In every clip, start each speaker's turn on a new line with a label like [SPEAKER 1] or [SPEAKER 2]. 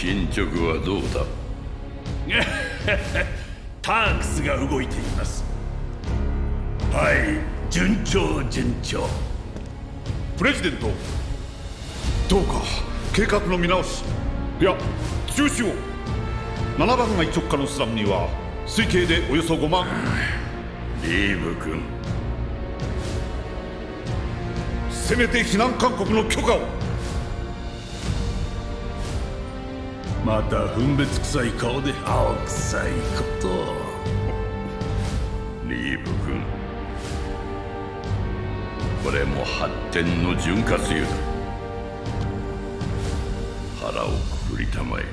[SPEAKER 1] 進捗はどうだ？
[SPEAKER 2] タークスが動いています。はい順調順調。
[SPEAKER 3] プレジデント。どうか計画の見直し。いや中止を。7番街直下のスラムには推計でおよそ5万。
[SPEAKER 1] リーブ君。
[SPEAKER 3] せめて避難勧告の許可を
[SPEAKER 2] また分別臭い顔で。青臭いこと。
[SPEAKER 1] リーブ君。これも発展の潤滑油だ。腹をくくりたまえ。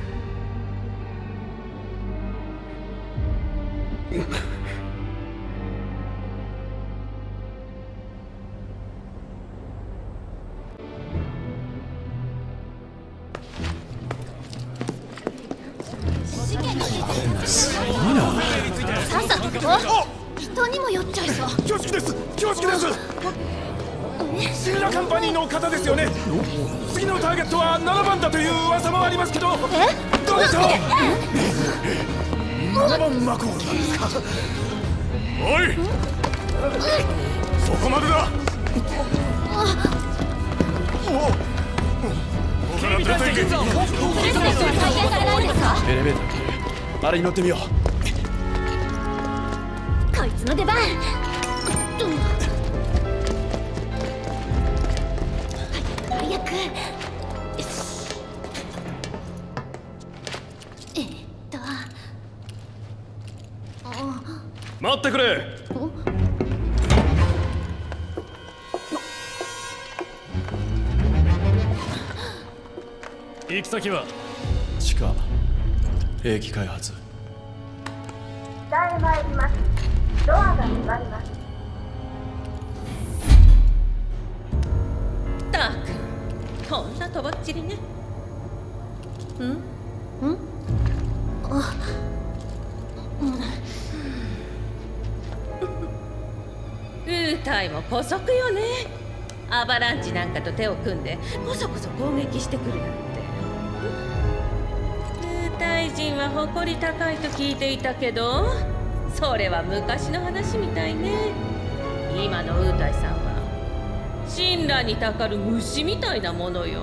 [SPEAKER 4] こ
[SPEAKER 2] ん
[SPEAKER 4] なと
[SPEAKER 5] ぼっちりねんウータイも姑息よねアバランチなんかと手を組んでこそこそ攻撃してくるなんてウータイ人は誇り高いと聞いていたけどそれは昔の話みたいね今のウータイさんは神羅にたかる虫みたいなものよ。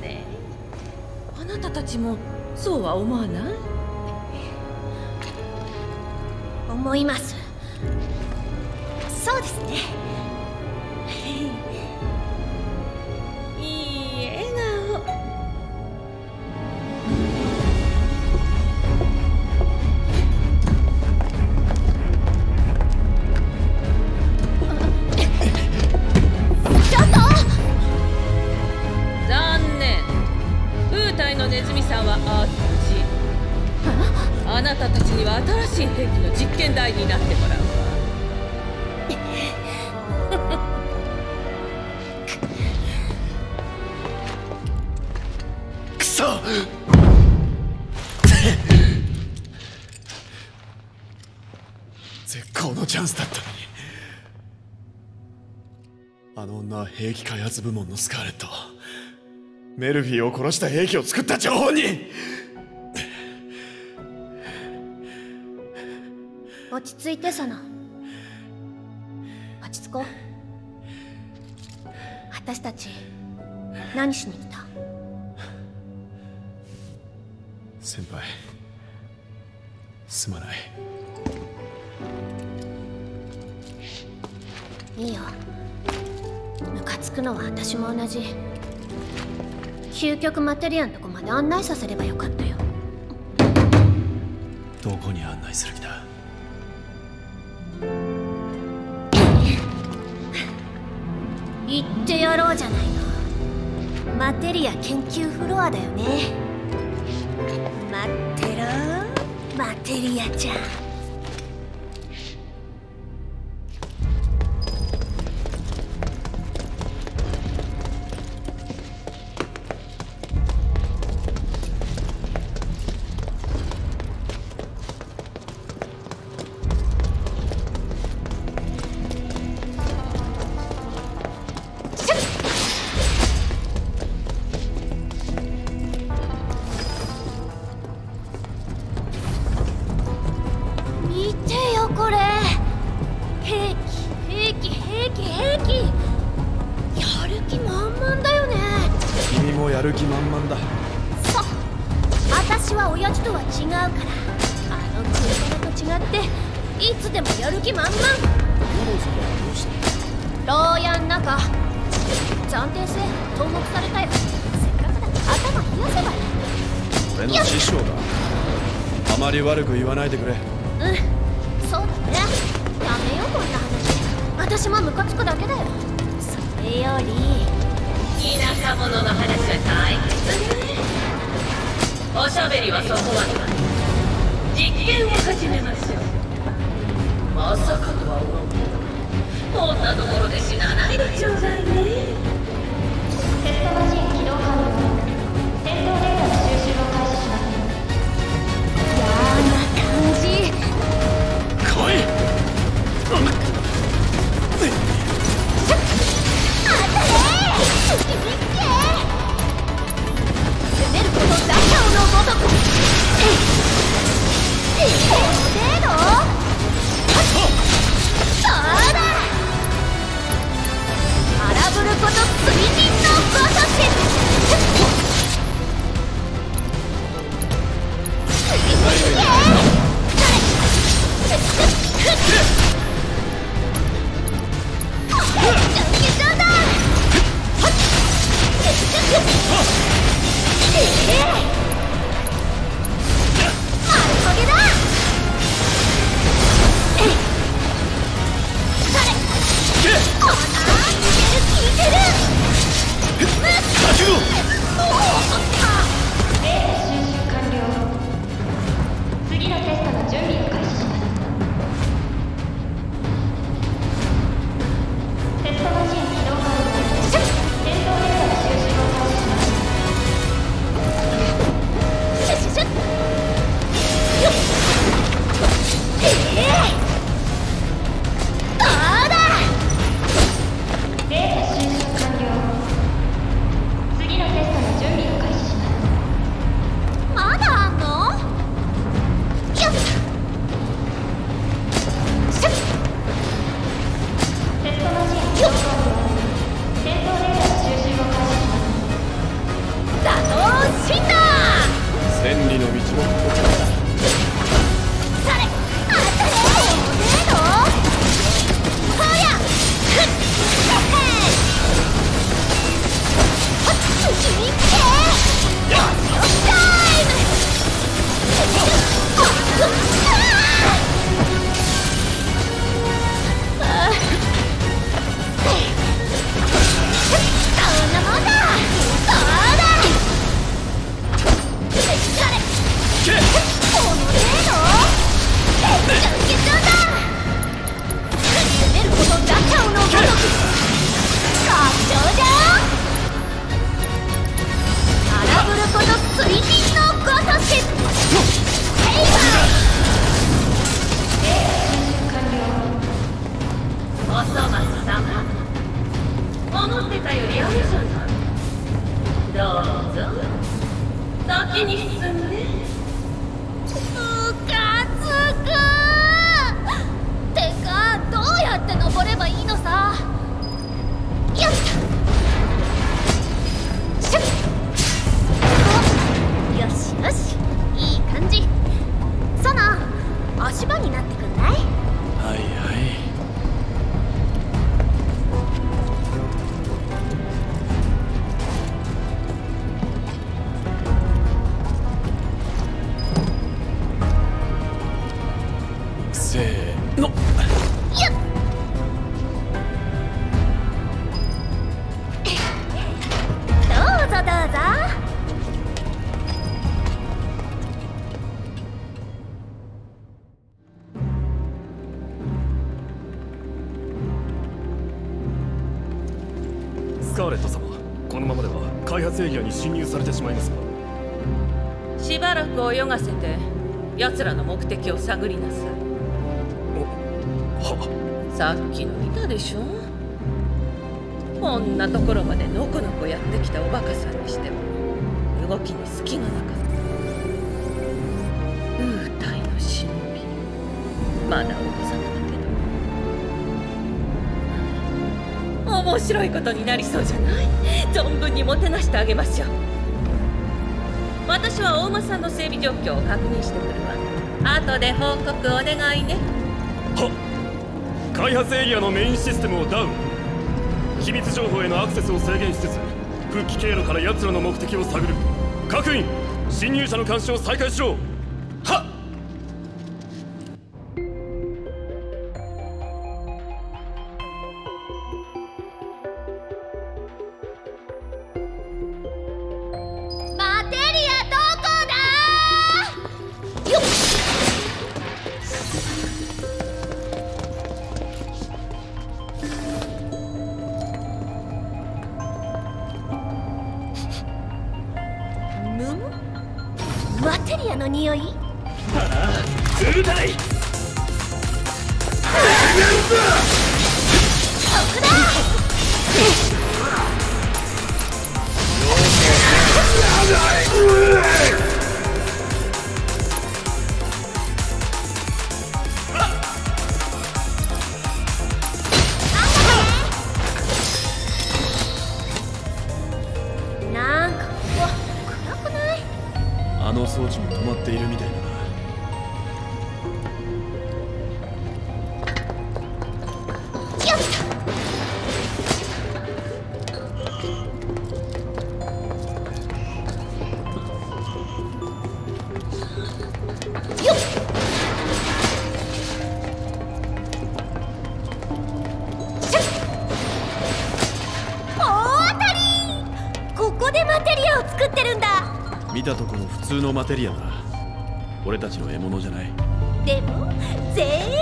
[SPEAKER 5] ねえ。あなたたちもそうは思わない？
[SPEAKER 4] 思います。そうですね
[SPEAKER 6] 部門のスカーレット。メルフィーを殺した兵器を作った張本人
[SPEAKER 4] 落ち着いてその落ち着こう。私たち何しに来た？
[SPEAKER 6] 先輩すまない。
[SPEAKER 4] いいよムカつくのは私も同じ。究極マテリアンとこまで案内させればよかったよ。
[SPEAKER 6] どこに案内する気だ？
[SPEAKER 4] 言ってやろうじゃないの。マテリア研究フロアだよね。待ってろマテリアちゃん
[SPEAKER 5] 探りなさい。さっきの見たでしょ？こんなところまでのこのこやってきたおバカさんにしても動きに隙がなかった。風体の神秘まだお子様だけど。面白いことになりそうじゃない？存分にもてなしてあげましょう。私は大間さんの整備状況を確認してくるわ。後で報告お願いね。
[SPEAKER 1] は開発エリアのメインシステムをダウン。機密情報へのアクセスを制限しつつ復帰経路から奴らの目的を探る。各員侵入者の監視を再開しろ。
[SPEAKER 4] マテリア
[SPEAKER 6] は俺たちの獲物じゃない。
[SPEAKER 4] でも全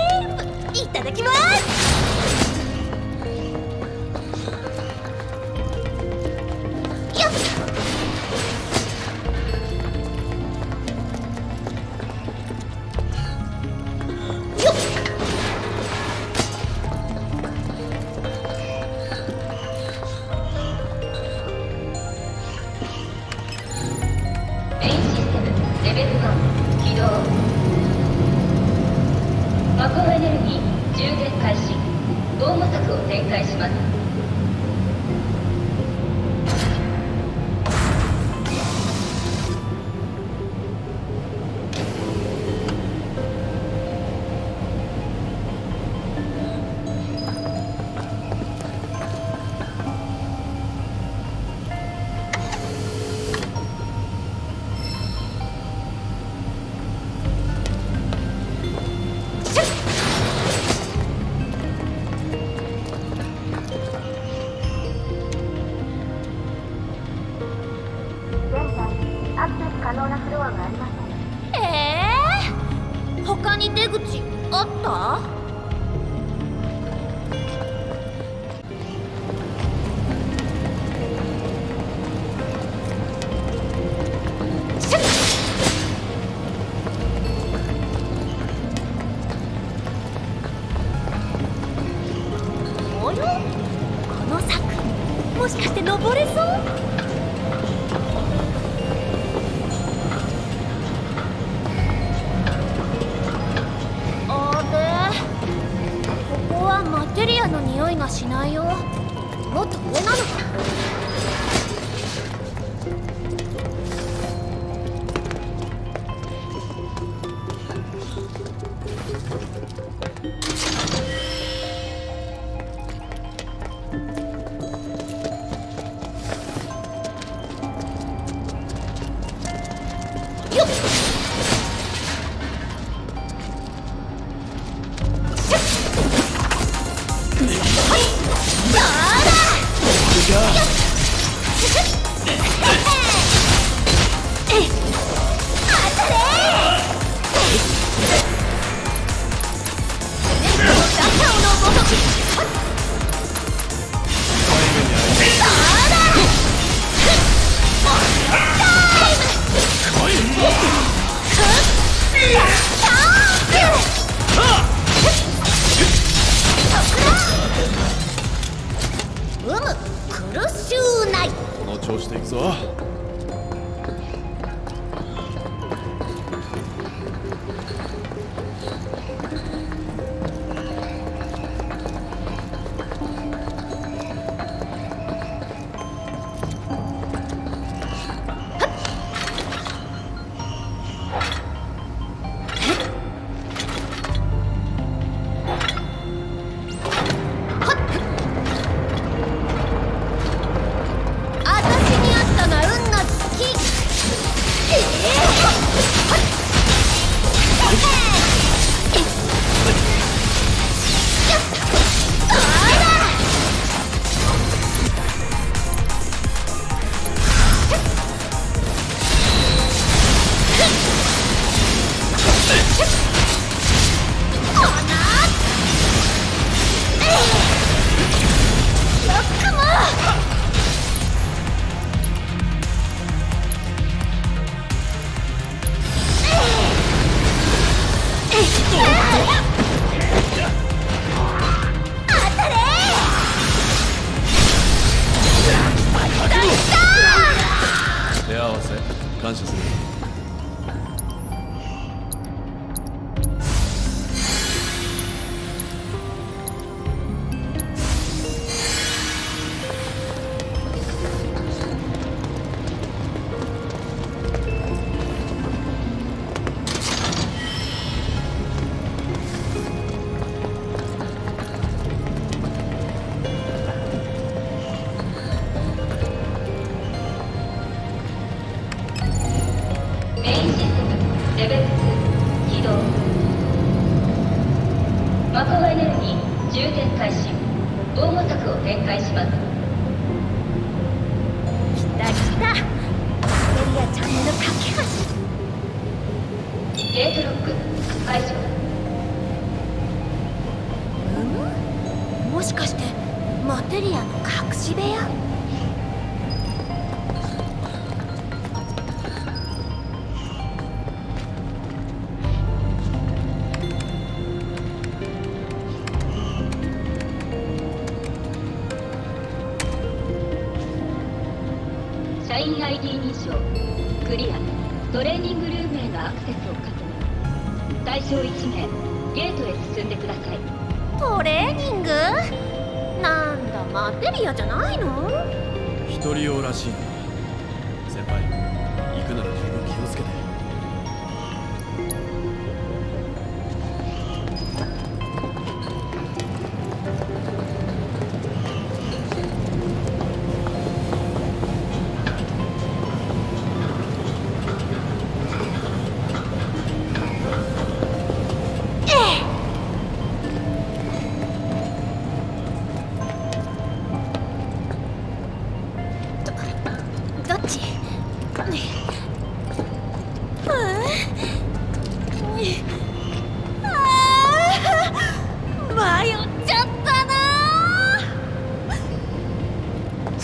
[SPEAKER 7] し
[SPEAKER 4] かして登れそう？しないよ。もっと上なのか。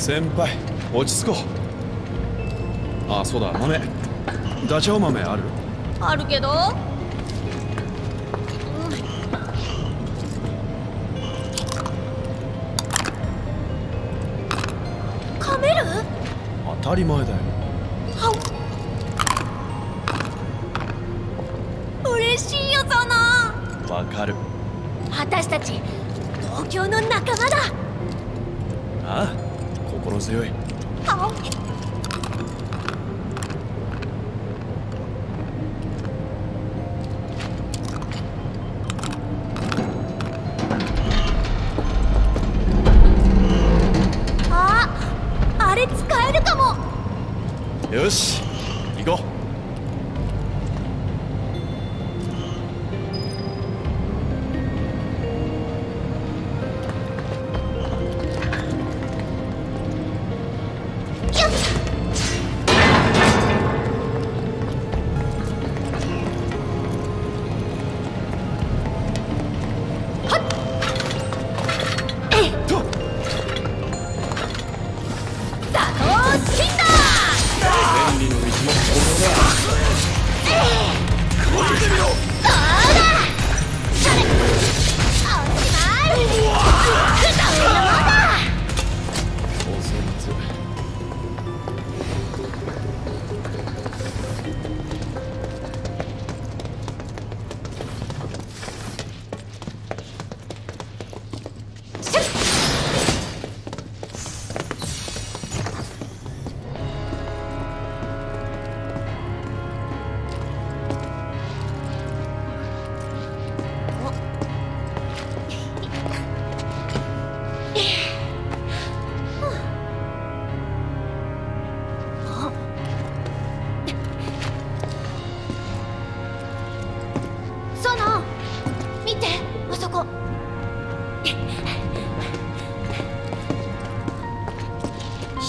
[SPEAKER 6] 先輩落ち着こう。あそうだ豆。ダチョウ豆ある？
[SPEAKER 4] あるけど、うん、噛める？
[SPEAKER 6] 当たり前だよ。
[SPEAKER 4] は嬉しいよゾノ
[SPEAKER 6] わかる。
[SPEAKER 4] 私たち東京の仲間だ。do it.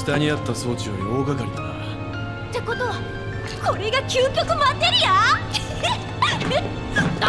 [SPEAKER 6] 下にあった装置より大掛かりだな。
[SPEAKER 4] ってことはこれが究極マテリア？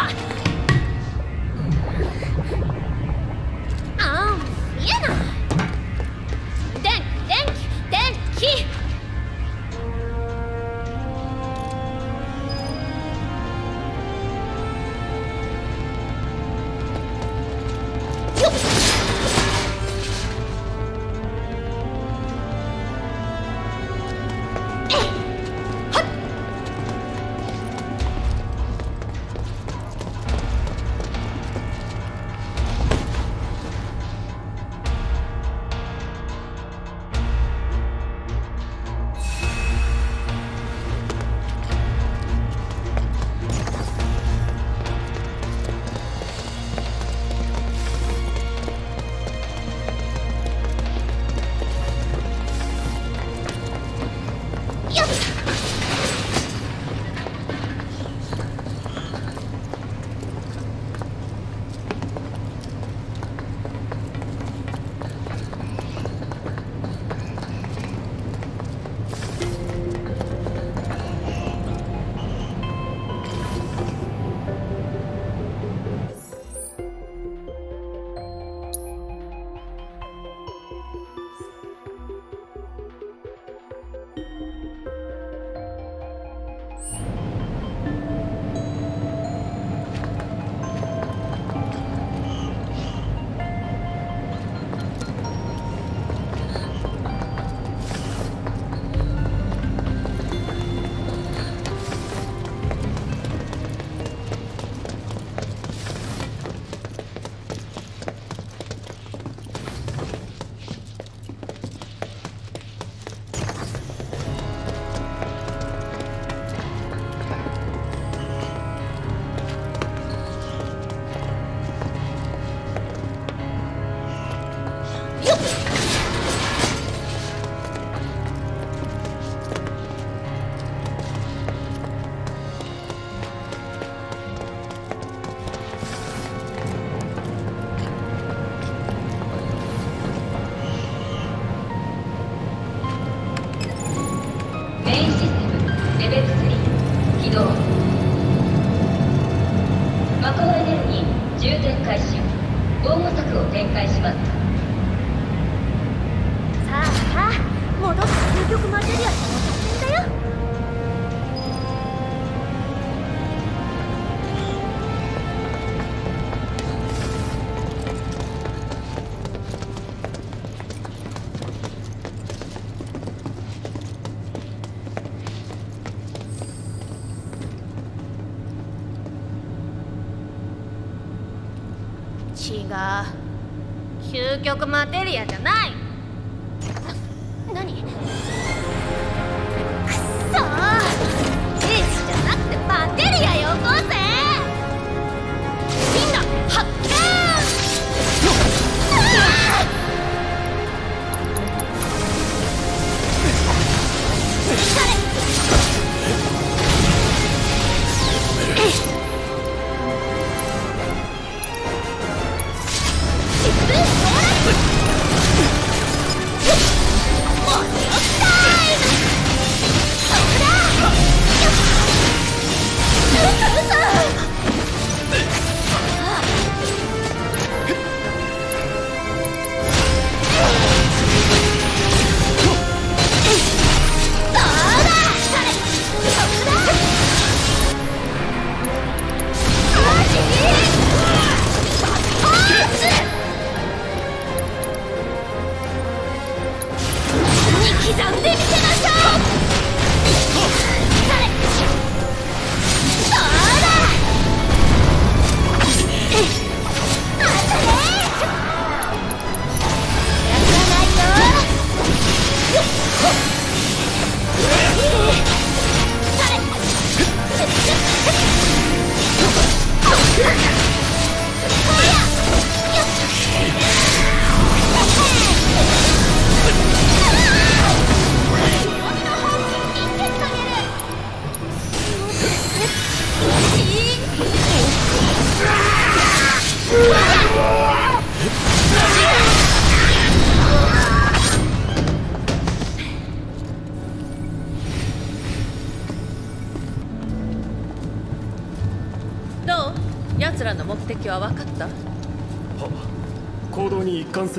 [SPEAKER 4] 究極マテリア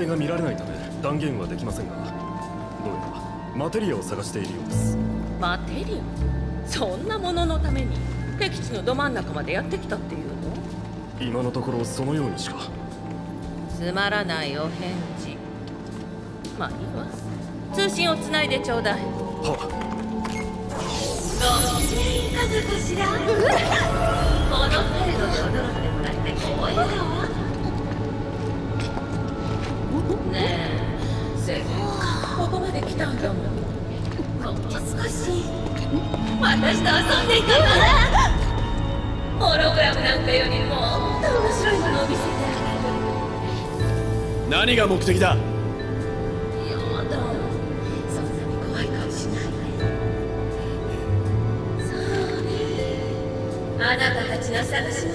[SPEAKER 1] 性が見られないため断言はできませんがどうやらマテリアを探しているようです。
[SPEAKER 5] マテリア？そんなもののために敵地のど真ん中までやってきたっていうの？
[SPEAKER 1] 今のところそのようにしか。
[SPEAKER 5] つまらないお返事。まあいいわ。通信をつないでちょうだい。
[SPEAKER 1] は
[SPEAKER 5] 数かしら？この程度で驚いてもらって光栄だわね。えせっかくここまで来たんだもん。もう少し私と遊んでいかないホログラムなんかよりもっと面白いものを見せてあ
[SPEAKER 6] 何が目的だ？
[SPEAKER 5] げるよだそんなに怖い顔しないで。そうねあなたたちの探し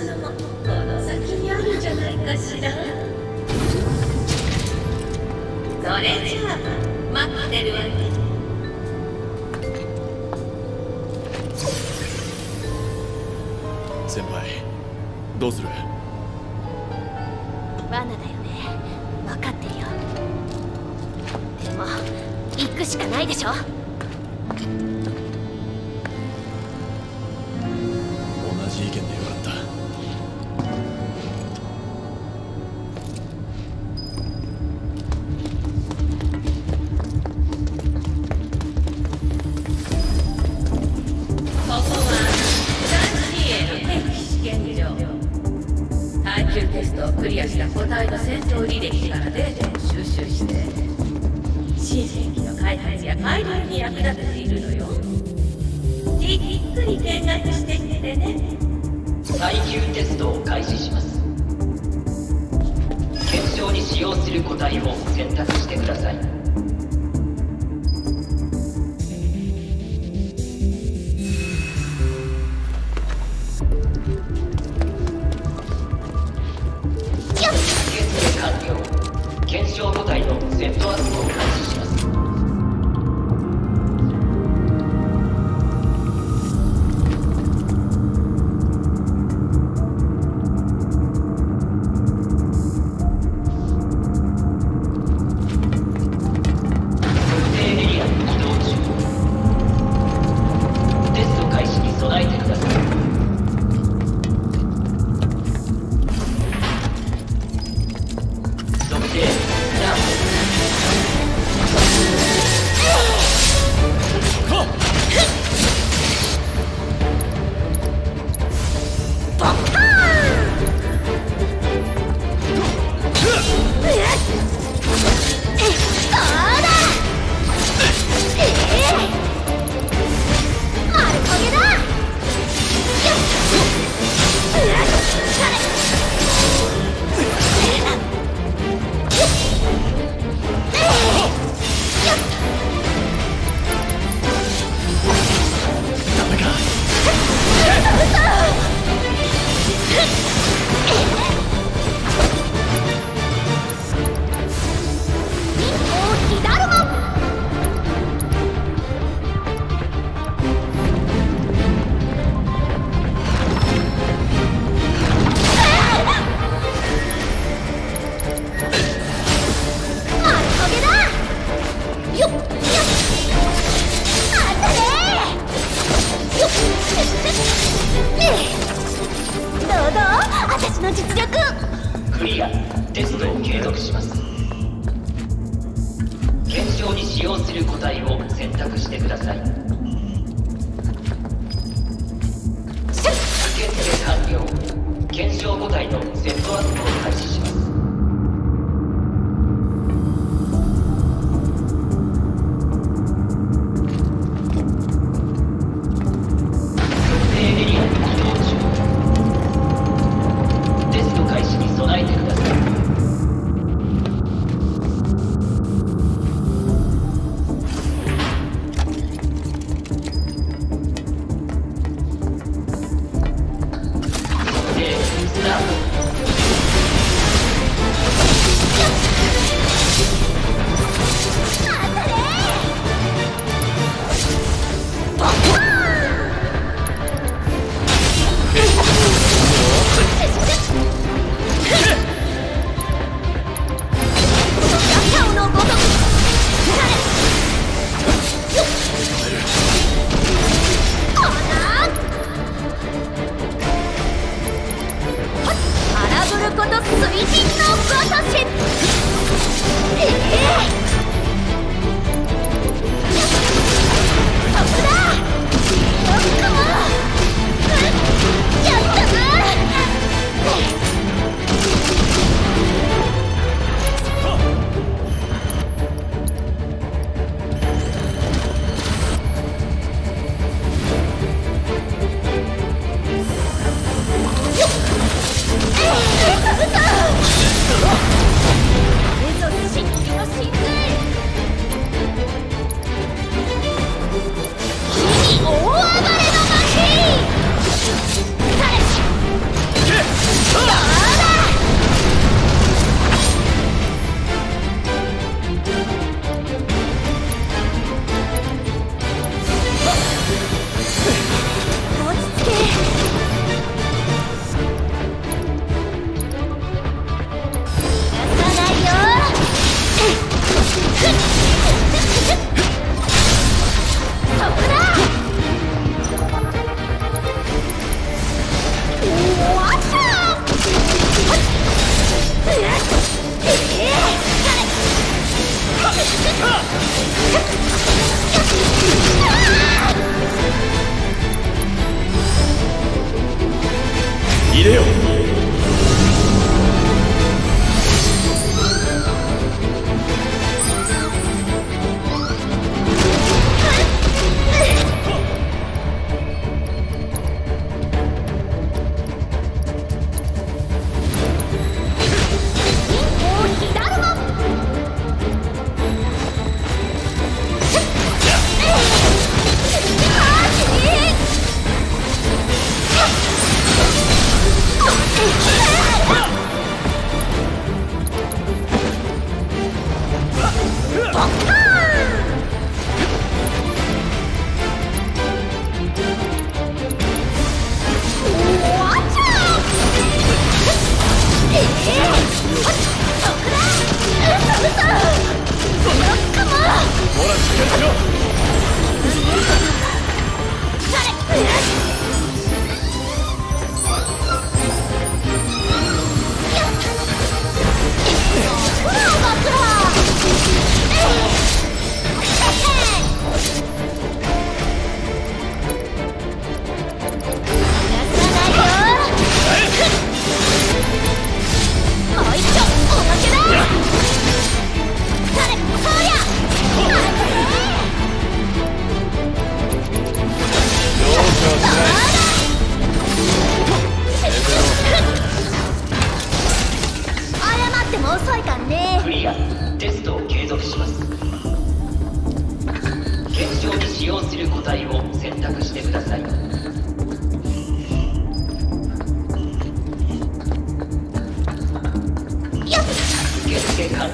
[SPEAKER 5] 戦闘履歴からデータを収集して新兵器の開発や改良に役立てているのよ。じっくり見学してみてね。
[SPEAKER 8] 耐久
[SPEAKER 4] テストを開始します。検証に使用する個体を選択してください。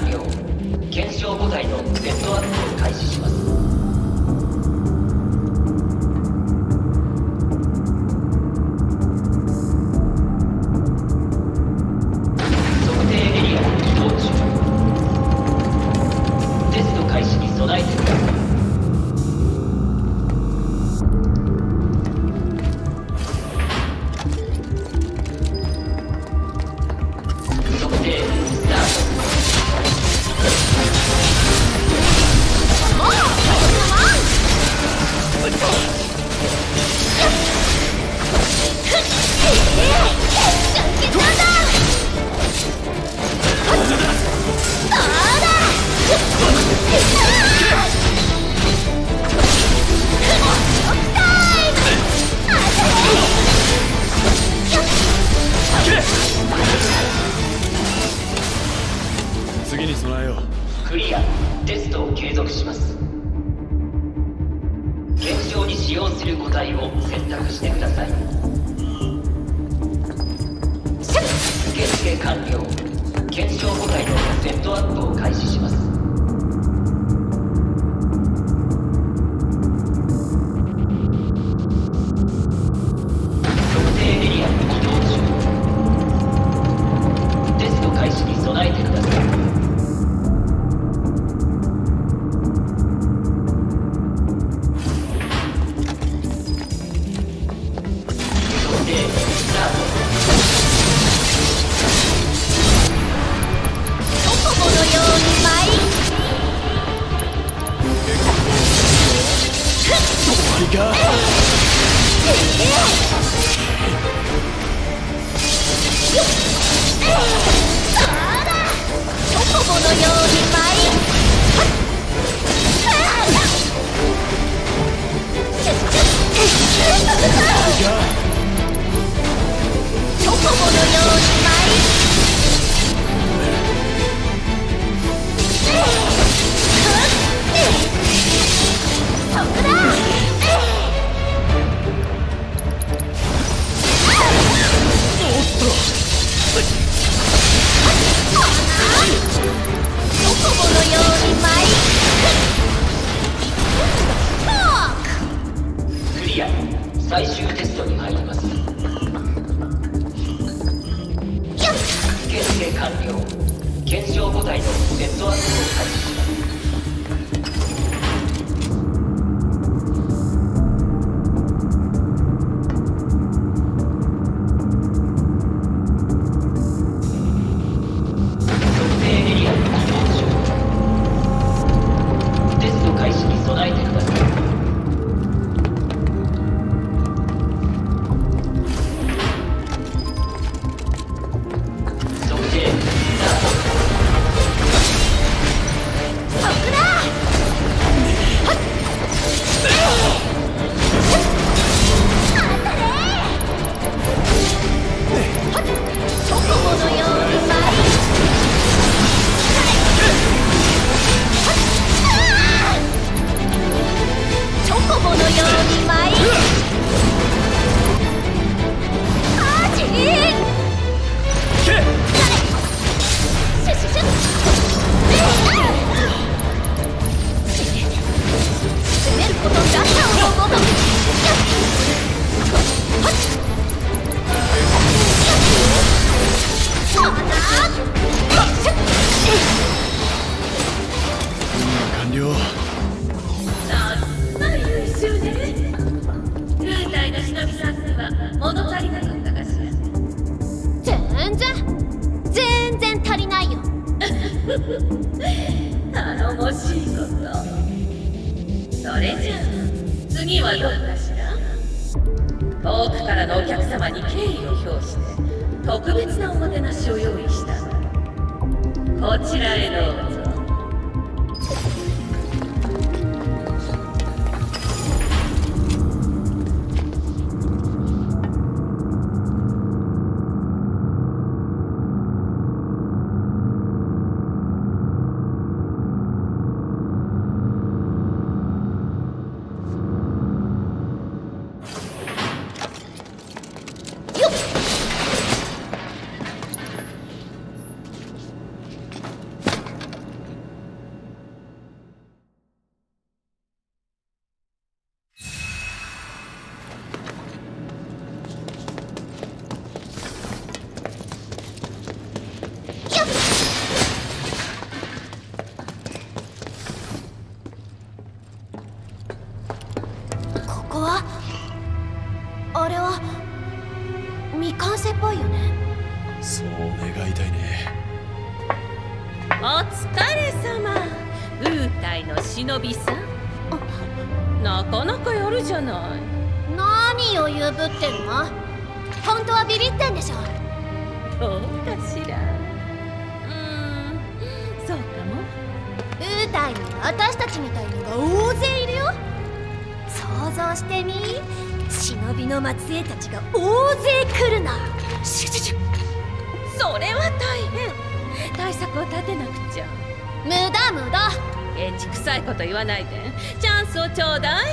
[SPEAKER 4] 完了検証部隊のセットアップを開始します。
[SPEAKER 9] な
[SPEAKER 10] いで。
[SPEAKER 4] チャンスをちょうだい。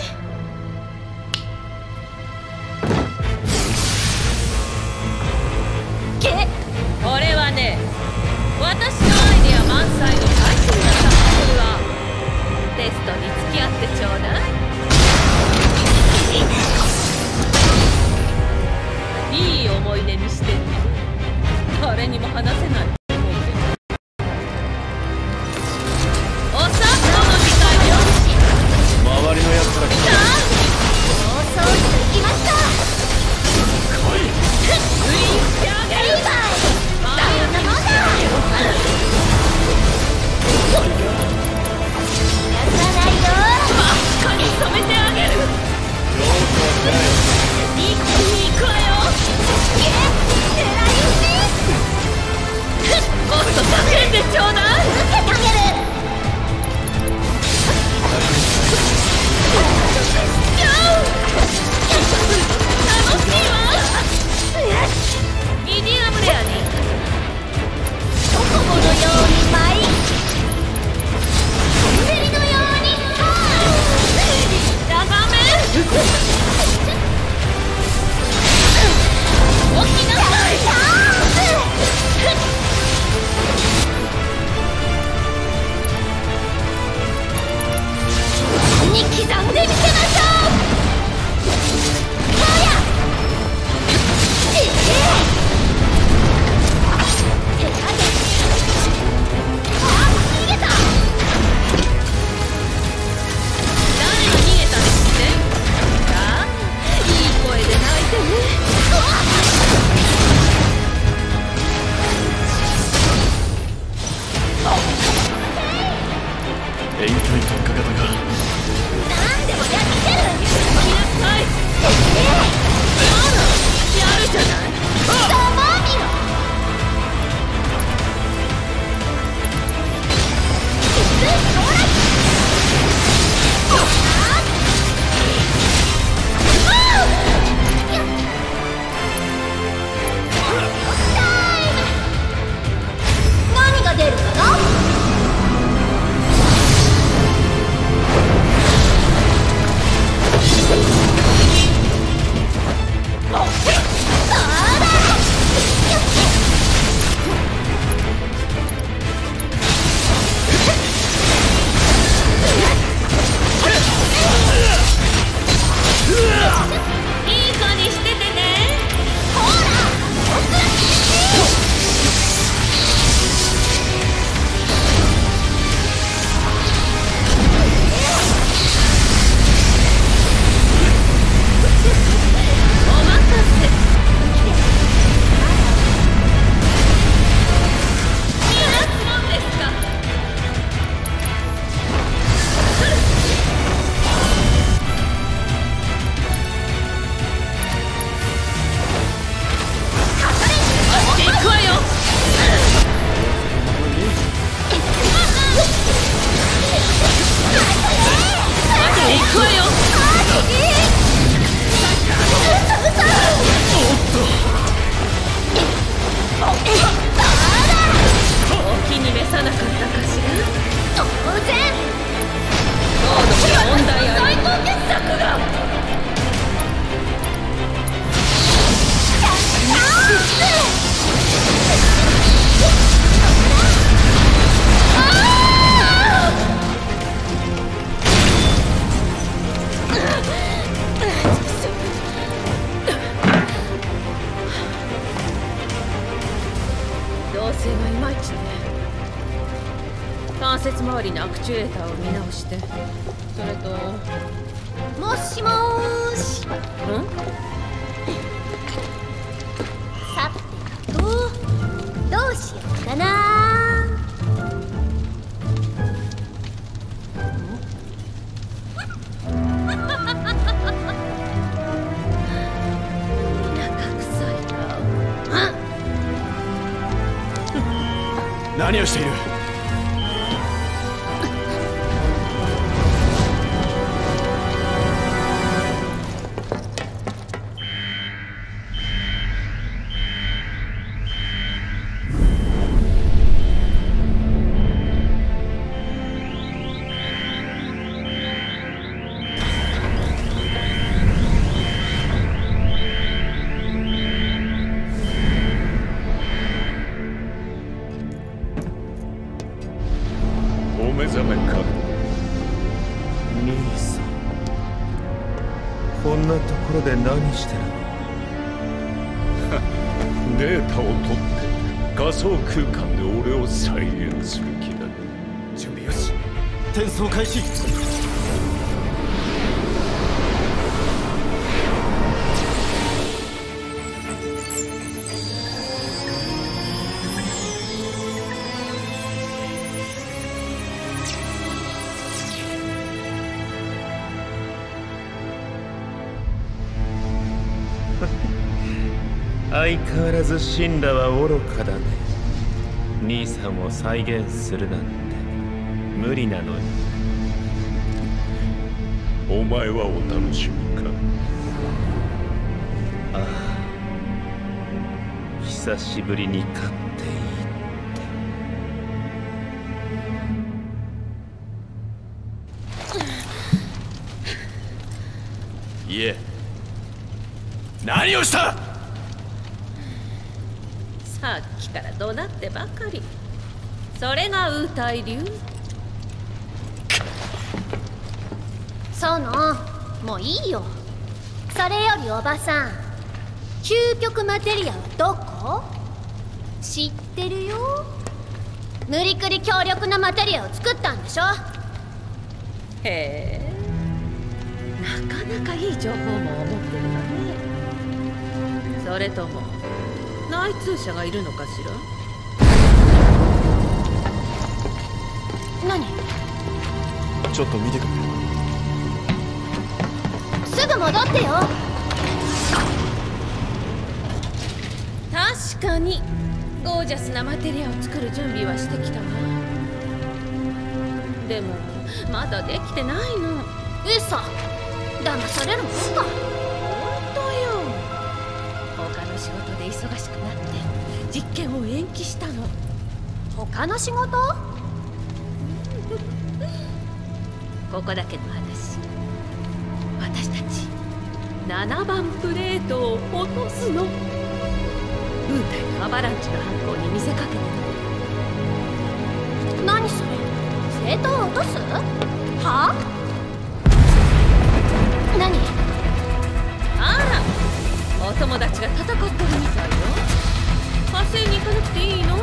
[SPEAKER 6] 転送開始。
[SPEAKER 2] 相変わらずシンラは愚かだね。兄さんを再現するなんて。無理なのに。
[SPEAKER 11] お前はお楽しみか？
[SPEAKER 2] ああ。久しぶりに勝っていい
[SPEAKER 6] いえ。何をした？
[SPEAKER 5] さっきから怒鳴ってばかり。それがウータイ流。
[SPEAKER 4] その。もういいよ。それよりおばさん究極マテリアはどこ？知ってるよ。無理くり強力なマテリアを作ったんでしょ？
[SPEAKER 5] へえ。なかなかいい情報も持ってるわね。それとも内通者がいるのかしら？
[SPEAKER 4] 何？
[SPEAKER 6] ちょっと見てくれ
[SPEAKER 4] すぐ戻ってよ。
[SPEAKER 5] 確かに。ゴージャスなマテリアを作る準備はしてきたわ。でもまだできてないの。
[SPEAKER 4] 嘘。騙されるもんか。
[SPEAKER 5] 本当よ。他の仕事で忙しくなって実験を延期したの。
[SPEAKER 4] 他の仕事？
[SPEAKER 5] ここだけの話7番プレートを落とすの。ウータイのアバランチの犯行に見せかけて
[SPEAKER 4] 何それ？正当を落とす？は？何？
[SPEAKER 5] あらお友達が戦ってるみたいよ。火星に行かなくていいの？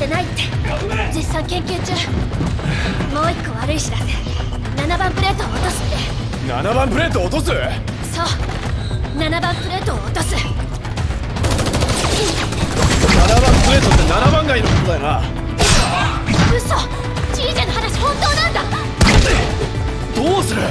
[SPEAKER 4] はまだできてないって。絶賛研究中。もう一個悪い知らせ。7番プレートを落とすって。
[SPEAKER 6] 7番プレート落とす？
[SPEAKER 4] そう。7番プレートを落とす。
[SPEAKER 6] 7番プレートって7番街のことだよな。
[SPEAKER 4] 嘘。ジージェの話本当なんだ。
[SPEAKER 6] どうする？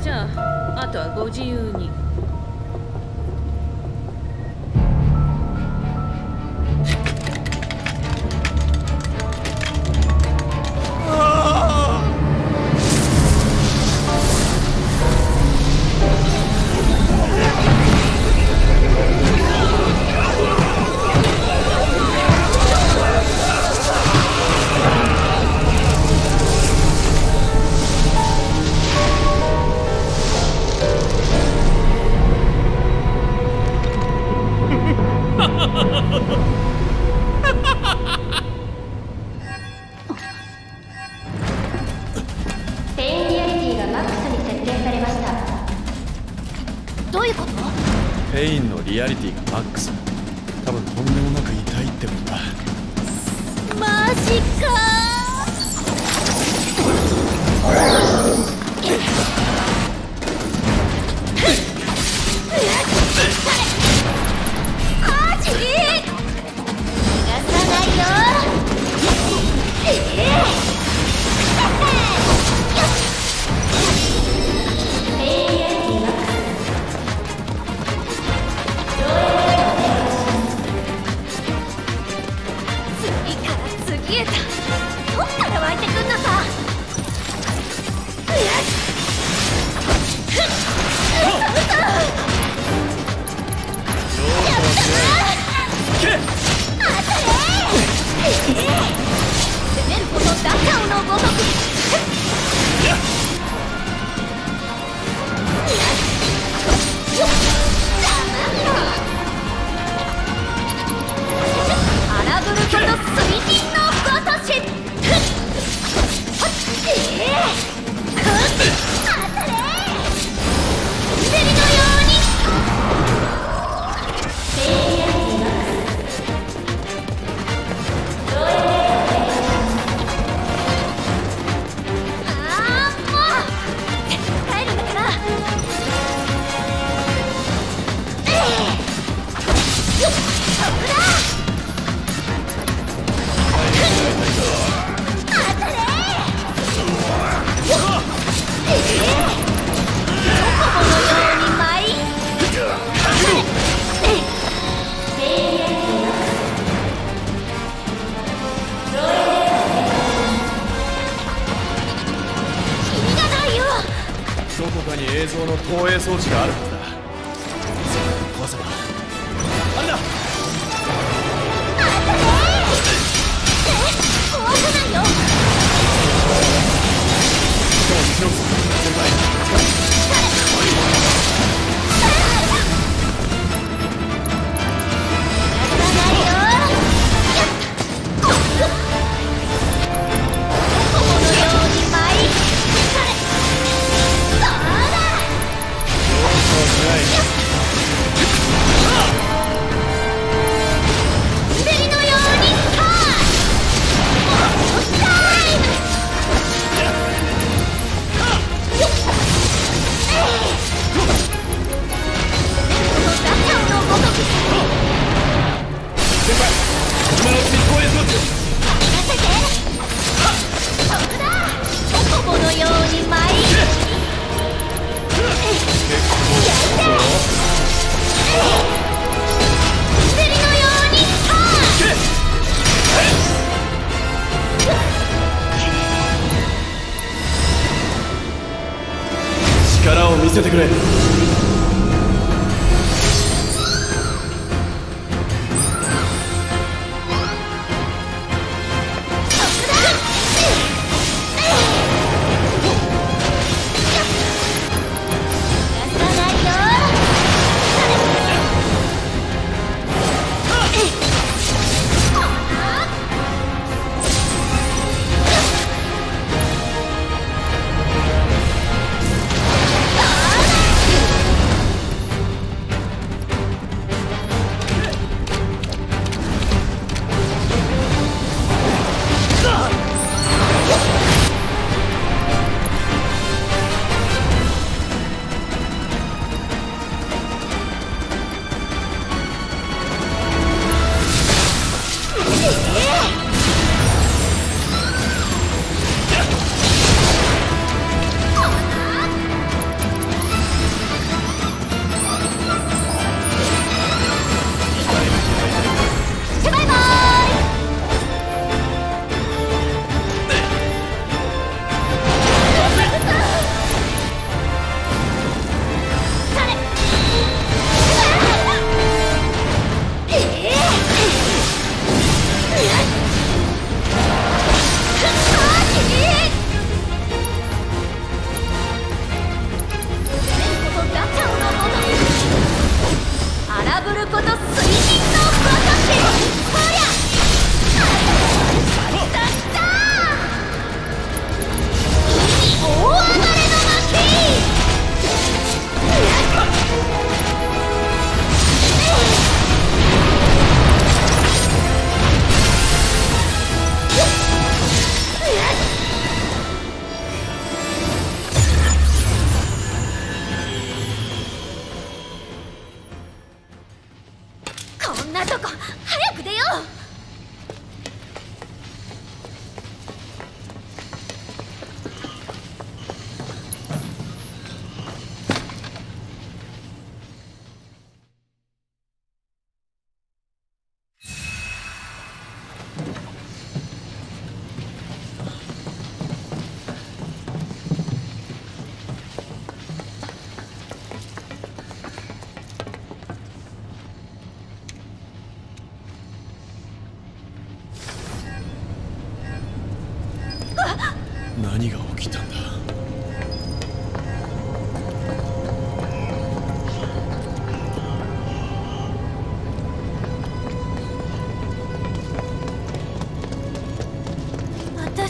[SPEAKER 5] じ
[SPEAKER 4] ゃああとはご自由に。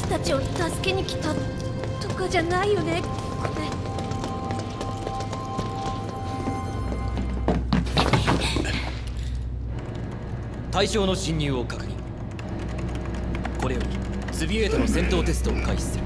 [SPEAKER 12] た
[SPEAKER 13] ちを助けに来たとかじゃないよね？これ。
[SPEAKER 11] 対象の侵入を確認。これよりズビエートの戦闘テストを開始する。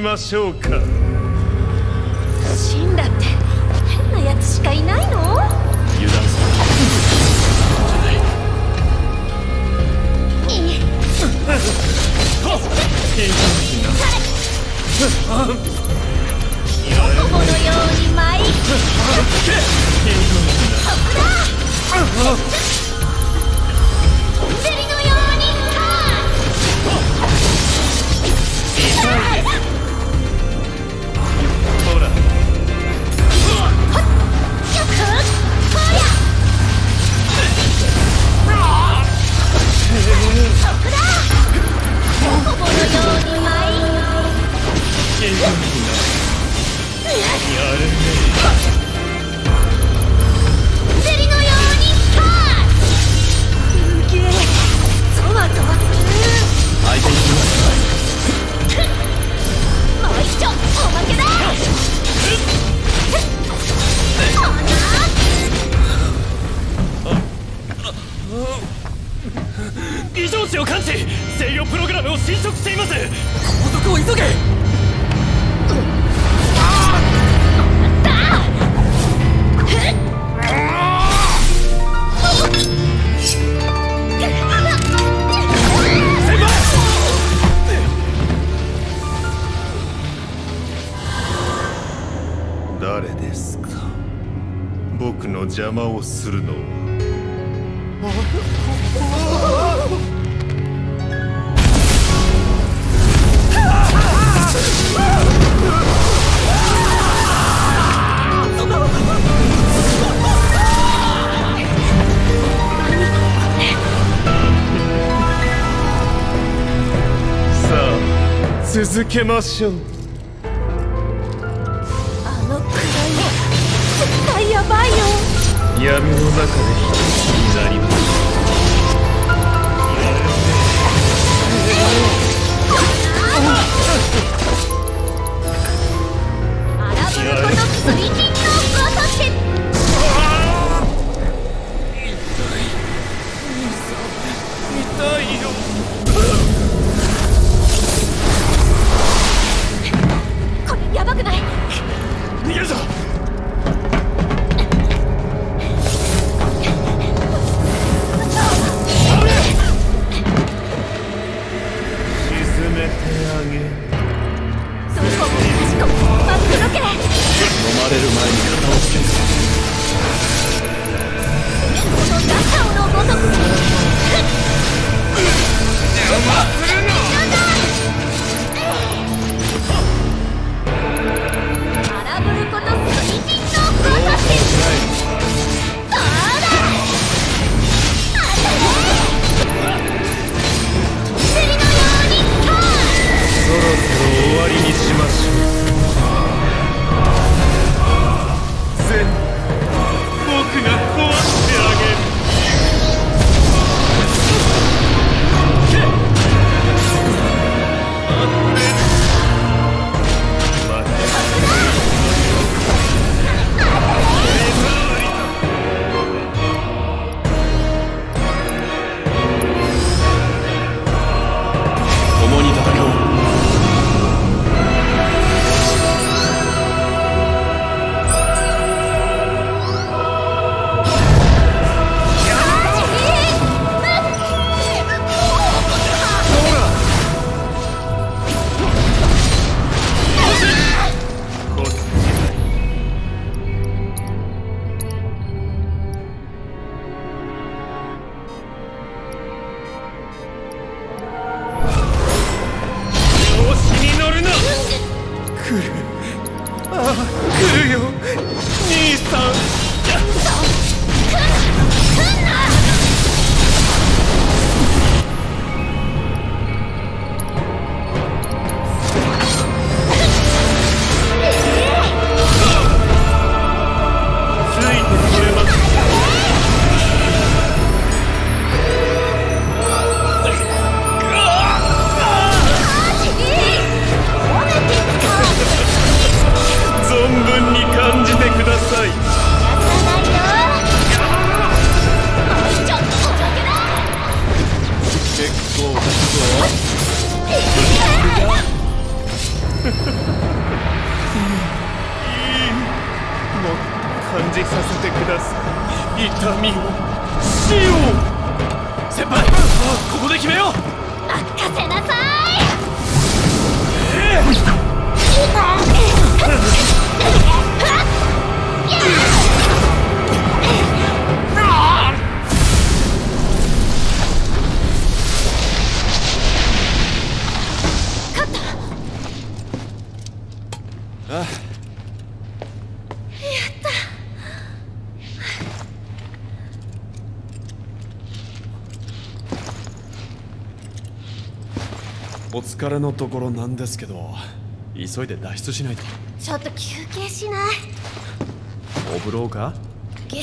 [SPEAKER 4] ましょうか。
[SPEAKER 14] 続
[SPEAKER 11] けましょう。
[SPEAKER 6] お疲れのところなんですけど急いで脱出しないと。
[SPEAKER 4] ちょっと休憩しない。
[SPEAKER 6] お風呂か？
[SPEAKER 4] け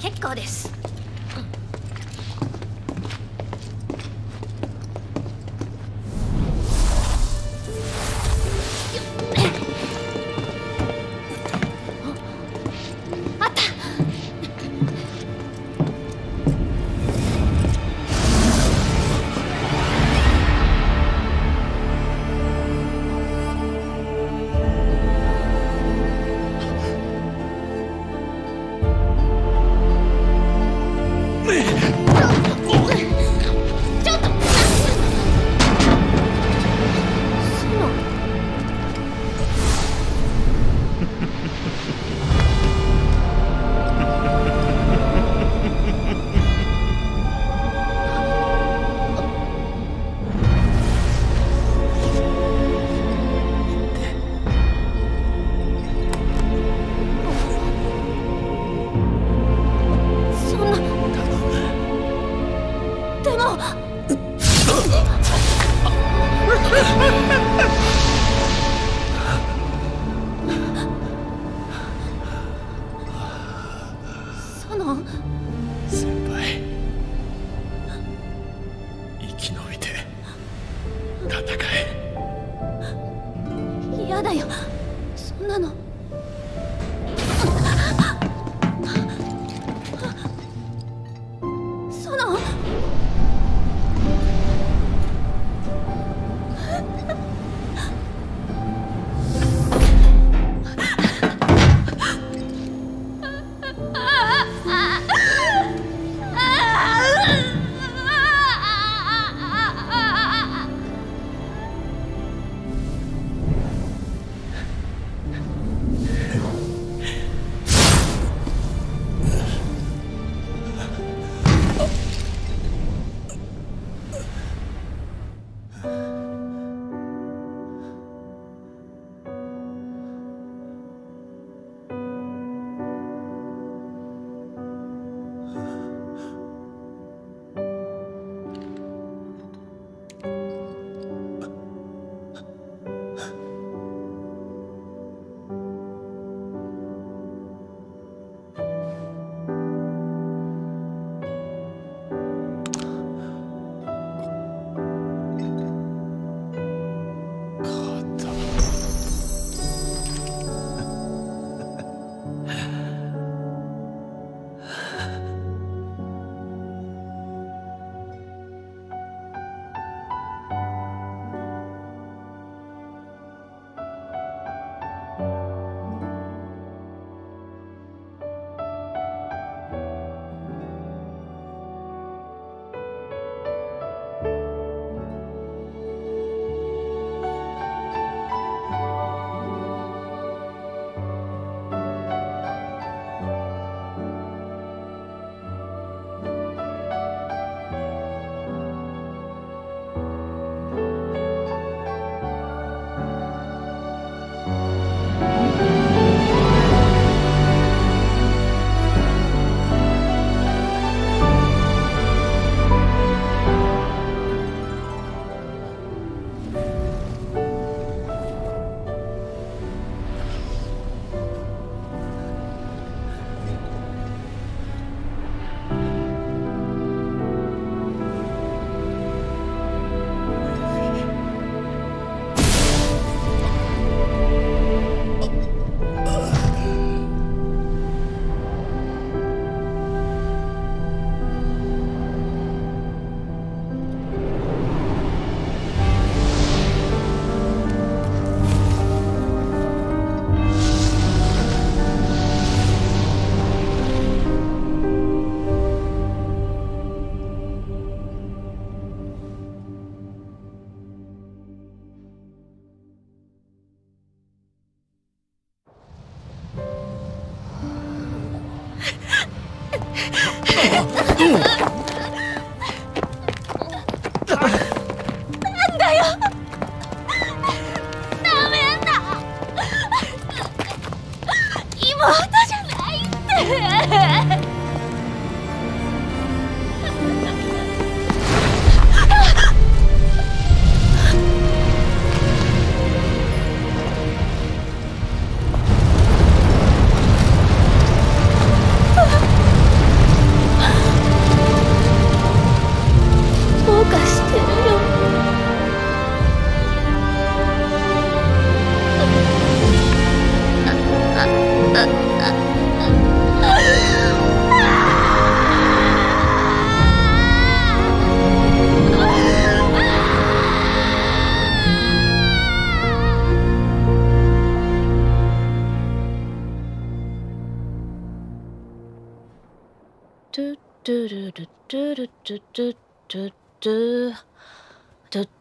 [SPEAKER 4] 結構です。